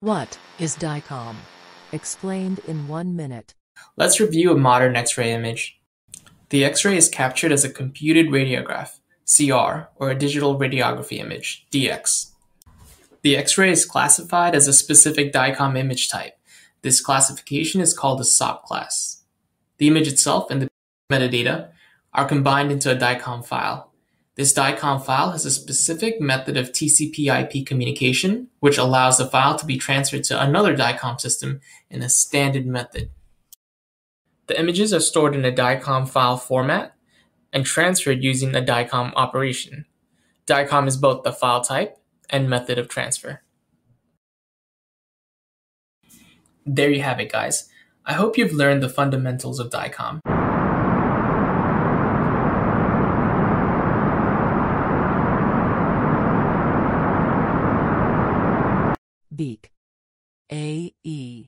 What is DICOM? Explained in one minute. Let's review a modern X-ray image. The X-ray is captured as a computed radiograph, CR, or a digital radiography image, DX. The X-ray is classified as a specific DICOM image type. This classification is called a SOP class. The image itself and the metadata are combined into a DICOM file. This DICOM file has a specific method of TCP/IP communication, which allows the file to be transferred to another DICOM system in a standard method. The images are stored in a DICOM file format and transferred using a DICOM operation. DICOM is both the file type and method of transfer. There you have it, guys. I hope you've learned the fundamentals of DICOM. Beek. A E